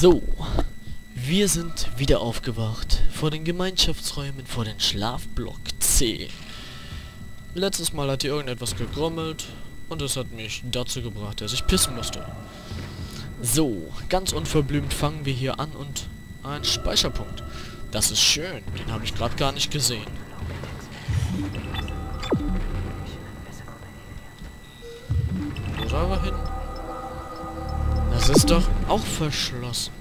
So, wir sind wieder aufgewacht vor den Gemeinschaftsräumen vor den Schlafblock C. Letztes Mal hat hier irgendetwas gegrummelt und es hat mich dazu gebracht, dass ich pissen musste. So, ganz unverblümt fangen wir hier an und ein Speicherpunkt. Das ist schön, den habe ich gerade gar nicht gesehen. Ist doch auch verschlossen.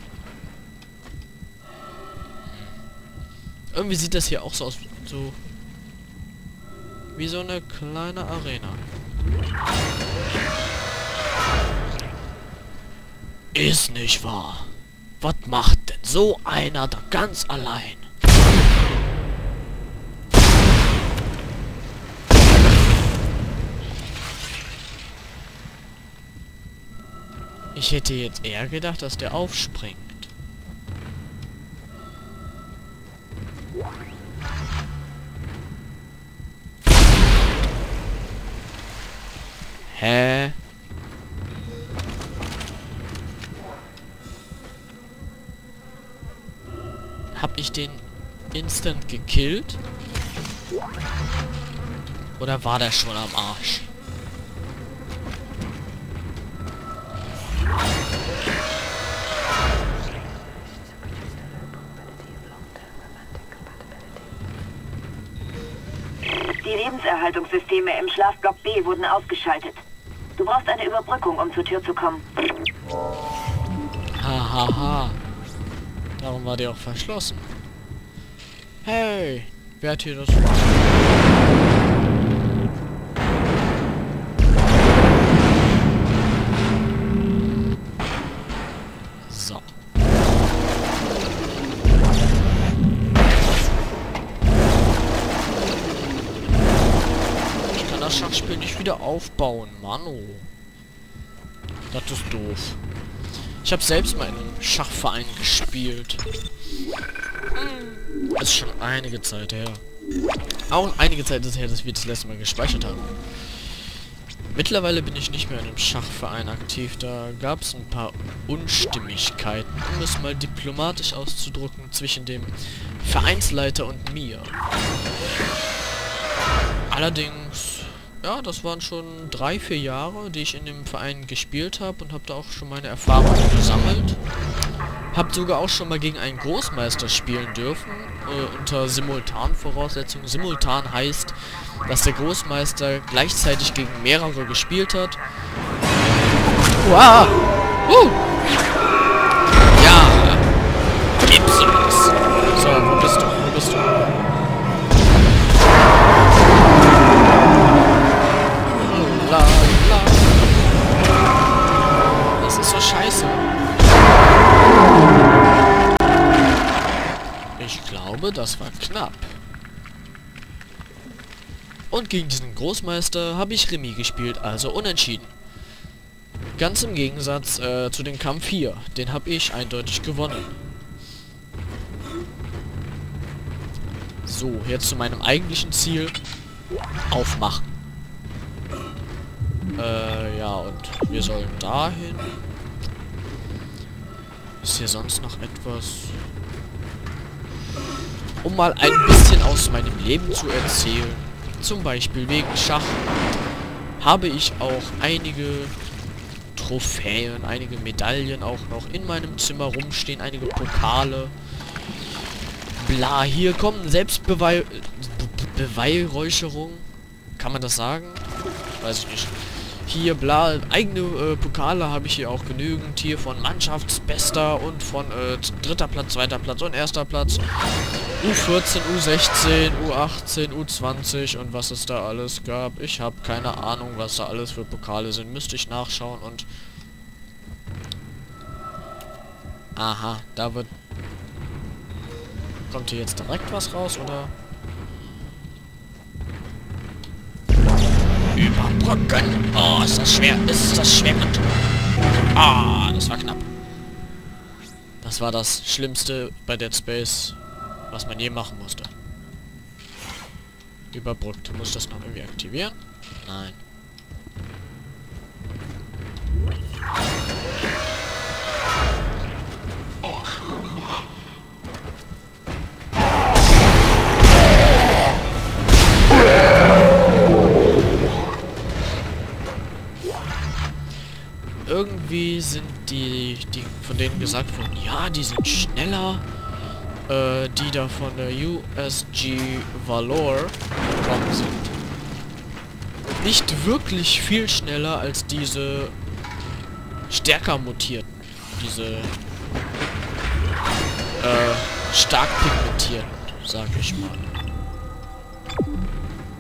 Irgendwie sieht das hier auch so aus. So. Wie so eine kleine Arena. Ist nicht wahr. Was macht denn so einer da ganz allein? Ich hätte jetzt eher gedacht, dass der aufspringt. Hä? Hab ich den instant gekillt? Oder war der schon am Arsch? Lebenserhaltungssysteme im Schlafblock B wurden ausgeschaltet. Du brauchst eine Überbrückung, um zur Tür zu kommen. Hahaha. Ha, ha. Darum war die auch verschlossen. Hey, wer hat hier das... das Schachspiel nicht wieder aufbauen, Mano. Das ist doof. Ich habe selbst mal in einem Schachverein gespielt. Ist schon einige Zeit her. Auch einige Zeit ist her, dass wir das letzte Mal gespeichert haben. Mittlerweile bin ich nicht mehr in einem Schachverein aktiv. Da gab es ein paar Unstimmigkeiten, um es mal diplomatisch auszudrücken, zwischen dem Vereinsleiter und mir. Allerdings ja, das waren schon drei, vier Jahre, die ich in dem Verein gespielt habe und habe da auch schon meine Erfahrungen gesammelt. Hab sogar auch schon mal gegen einen Großmeister spielen dürfen, äh, unter Simultanvoraussetzungen. Simultan heißt, dass der Großmeister gleichzeitig gegen mehrere gespielt hat. Wow! Uh! Ja! Gib's uns! So, wo bist du? Wo bist du? Ich glaube, das war knapp. Und gegen diesen Großmeister habe ich Remis gespielt, also unentschieden. Ganz im Gegensatz äh, zu dem Kampf hier. Den habe ich eindeutig gewonnen. So, jetzt zu meinem eigentlichen Ziel. Aufmachen. Äh, ja, und wir sollen dahin. Ist hier sonst noch etwas? Um mal ein bisschen aus meinem Leben zu erzählen, zum Beispiel wegen Schach, habe ich auch einige Trophäen, einige Medaillen auch noch in meinem Zimmer rumstehen, einige Pokale. Bla, hier kommen Selbstbeweih... Beweihräucherung. Kann man das sagen? Weiß ich nicht. Hier, bla, eigene äh, Pokale habe ich hier auch genügend. Hier von Mannschaftsbester und von äh, dritter Platz, zweiter Platz und erster Platz. U14, U16, U18, U20 und was es da alles gab. Ich habe keine Ahnung, was da alles für Pokale sind. Müsste ich nachschauen und... Aha, da wird... Kommt hier jetzt direkt was raus, oder... Überbrücken. Oh, ist das schwer. Ist das schwer. Ah, das war knapp. Das war das Schlimmste bei Dead Space, was man je machen musste. Überbrückt. Muss ich das noch irgendwie aktivieren? Nein. Sind die, die von denen gesagt wurden, ja, die sind schneller, äh, die da von der USG Valor gekommen sind. Nicht wirklich viel schneller als diese stärker mutierten. Diese äh, stark pigmentierten, sag ich mal.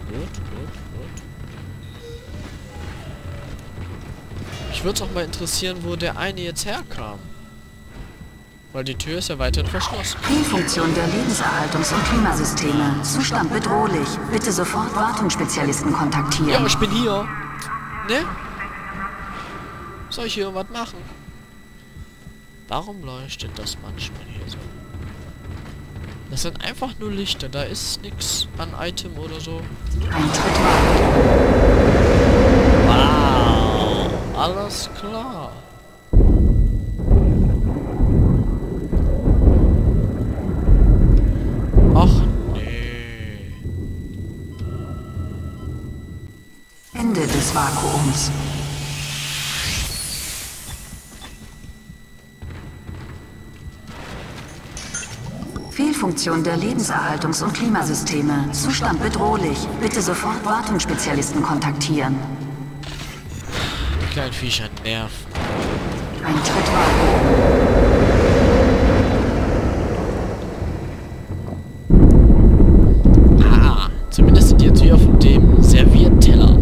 Gut. Ich würde auch mal interessieren, wo der eine jetzt herkam. Weil die Tür ist ja weiterhin verschlossen. Fehlfunktion der Lebenserhaltungs- und Klimasysteme. Zustand bedrohlich. Bitte sofort Wartungsspezialisten kontaktieren. Ja, ich bin hier. Ne? Soll ich hier was machen? Warum leuchtet das manchmal hier so? Das sind einfach nur Lichter. Da ist nichts an Item oder so. Eintritt. Alles klar. Ach nee. Ende des Vakuums. Fehlfunktion der Lebenserhaltungs- und Klimasysteme. Zustand bedrohlich. Bitte sofort Wartungsspezialisten kontaktieren. Kleinen Viecher nerven. Eintritt Vakuum. Ah, zumindest sind die jetzt hier auf dem Servierteller.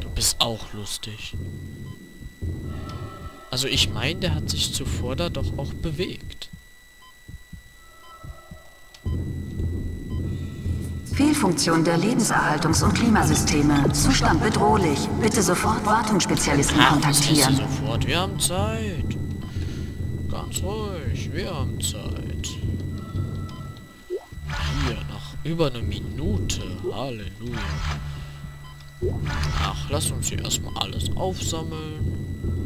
Du bist auch lustig. Also ich meine, der hat sich zuvor da doch auch bewegt. Fehlfunktion der Lebenserhaltungs- und Klimasysteme. Zustand bedrohlich. Bitte sofort Wartungsspezialisten sie kontaktieren. sofort. Wir haben Zeit. Ganz ruhig, wir haben Zeit. Hier, nach über eine Minute. Halleluja. Ach, lass uns hier erstmal alles aufsammeln.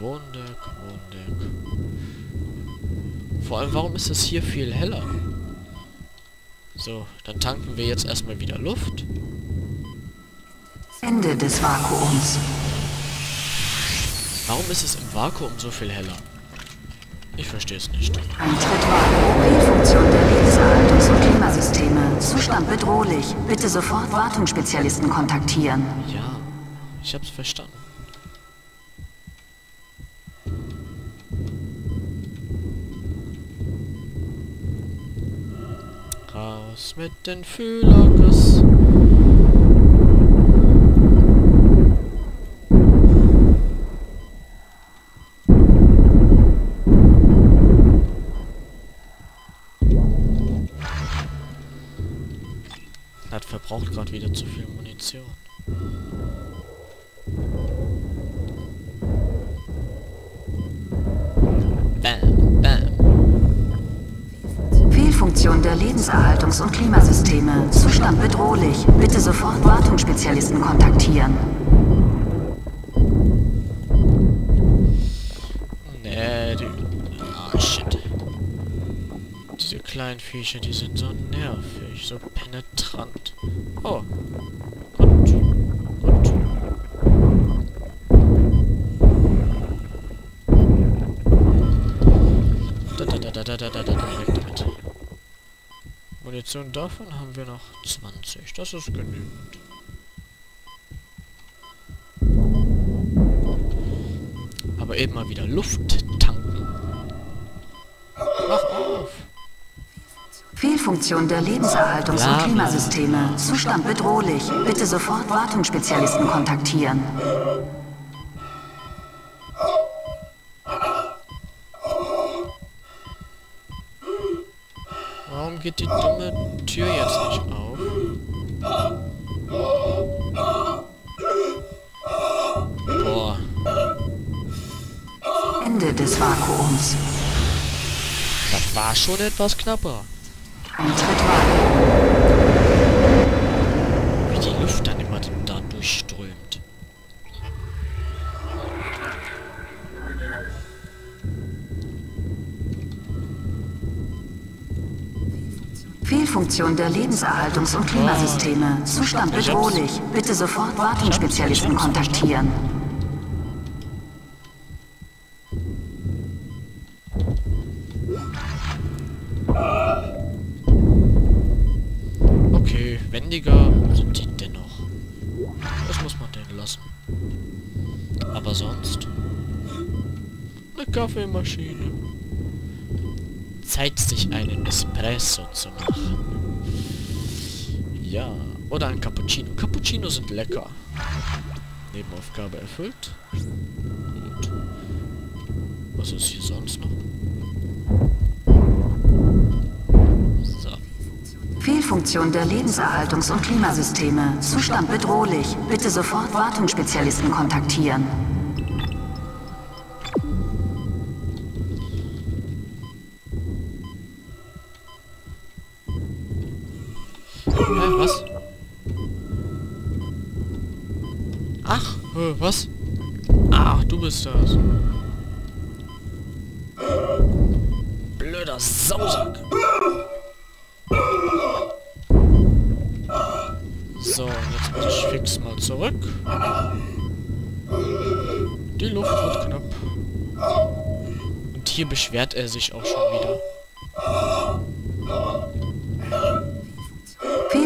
Wunderk, Wunderk. Vor allem, warum ist es hier viel heller? So, dann tanken wir jetzt erstmal wieder Luft. Ende des Vakuums. Warum ist es im Vakuum so viel heller? Ich verstehe es nicht. Eintritt Vakuum. Fehlfunktion der Lebenserhaltungs- und Klimasysteme. Zustand bedrohlich. Bitte sofort Wartungsspezialisten kontaktieren. Ja, ich hab's verstanden. Raus mit den Fühlerguss. Hat verbraucht gerade wieder zu viel Munition. Der Lebenserhaltungs- und Klimasysteme. Zustand bedrohlich. Bitte sofort Wartungsspezialisten kontaktieren. Nee, die... Ah, shit. Diese kleinen Viecher, die sind so nervig, so penetrant. Oh. Gut. Gut. Da, da, da, da, da, da, da. Munition davon haben wir noch 20. Das ist genügend. Aber eben mal wieder Luft tanken. Mach auf! Fehlfunktion der Lebenserhaltungs- und. Klimasysteme. Zustand bedrohlich. Bitte sofort Wartungsspezialisten kontaktieren. Warum geht die dumme Tür jetzt nicht auf? Boah. Ende des Vakuums. Das war schon etwas knapper. Eintritt Vakuum. Fehlfunktion der Lebenserhaltungs- und Klimasysteme. Zustand bedrohlich. Bitte sofort Wartungsspezialisten kontaktieren. Okay, wendiger sind die dennoch. Das muss man denn lassen. Aber sonst... Eine Kaffeemaschine. Zeit, sich einen Espresso zu machen. Ja, oder ein Cappuccino. Cappuccino sind lecker. Nebenaufgabe erfüllt. Gut. Was ist hier sonst noch? So. Fehlfunktion der Lebenserhaltungs- und Klimasysteme. Zustand bedrohlich. Bitte sofort Wartungsspezialisten kontaktieren. Hä, was? Ach, was? Ach, du bist das. Blöder Sausack. So, jetzt muss ich fix mal zurück. Die Luft wird knapp. Und hier beschwert er sich auch schon wieder.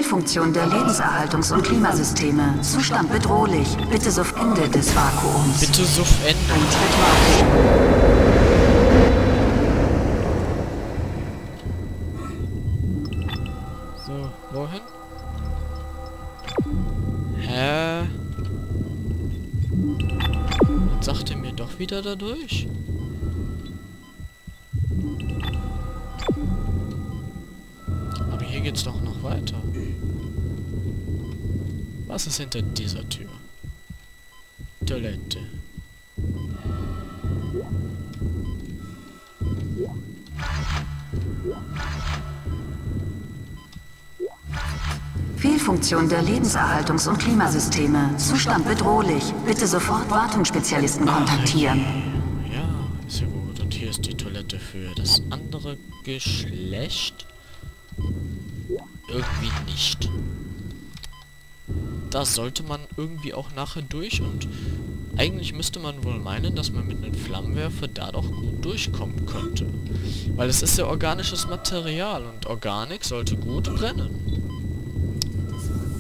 Fehlfunktion der Lebenserhaltungs- und Klimasysteme. Zustand bedrohlich. Bitte sofort Ende des Vakuums. Bitte suff Ende. Eintritt. So, wohin? Hä? Jetzt sagt er mir doch wieder dadurch. Geht's doch noch weiter. Was ist hinter dieser Tür? Toilette. Fehlfunktion der Lebenserhaltungs- und Klimasysteme. Zustand bedrohlich. Bitte sofort Wartungsspezialisten kontaktieren. Ja, ist ja gut. Und hier ist die Toilette für das andere Geschlecht. Irgendwie nicht. Da sollte man irgendwie auch nachher durch und eigentlich müsste man wohl meinen, dass man mit einem Flammenwerfer da doch gut durchkommen könnte. Weil es ist ja organisches Material und Organik sollte gut brennen.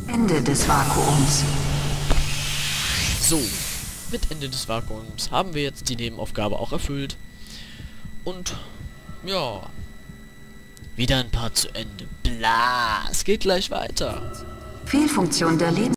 Ende des Vakuums. So, mit Ende des Vakuums haben wir jetzt die Nebenaufgabe auch erfüllt. Und, ja, wieder ein paar zu Ende. Bla, es geht gleich weiter. Fehlfunktion der Lebenserhaltungs-